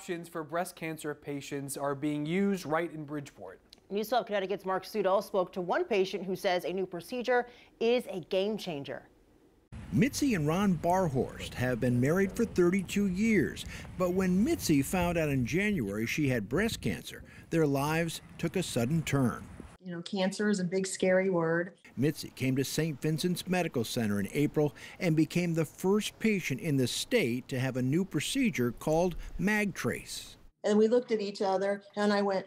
options for breast cancer patients are being used right in Bridgeport. News 12 Connecticut's Mark Sudol spoke to one patient who says a new procedure is a game changer. Mitzi and Ron Barhorst have been married for 32 years, but when Mitzi found out in January she had breast cancer, their lives took a sudden turn. You know, cancer is a big, scary word. Mitzi came to St. Vincent's Medical Center in April and became the first patient in the state to have a new procedure called MagTrace. And we looked at each other, and I went,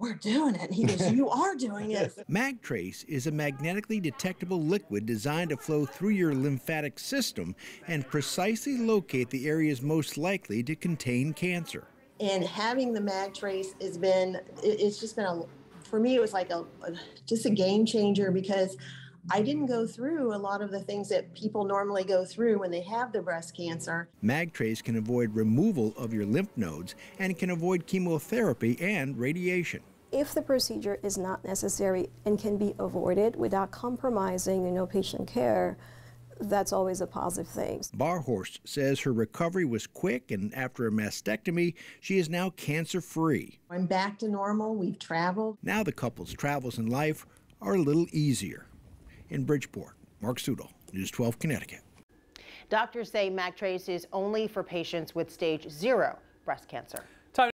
we're doing it. And he goes, You are doing it. MagTrace is a magnetically detectable liquid designed to flow through your lymphatic system and precisely locate the areas most likely to contain cancer. And having the MagTrace has been, it's just been a, for me, it was like a, just a game changer because I didn't go through a lot of the things that people normally go through when they have the breast cancer. MagTrace can avoid removal of your lymph nodes and can avoid chemotherapy and radiation. If the procedure is not necessary and can be avoided without compromising, you know, patient care, that's always a positive thing. Barhorst says her recovery was quick, and after a mastectomy, she is now cancer free. I'm back to normal. We've traveled. Now the couple's travels in life are a little easier. In Bridgeport, Mark Sudol, News 12 Connecticut. Doctors say MagTrace is only for patients with stage zero breast cancer.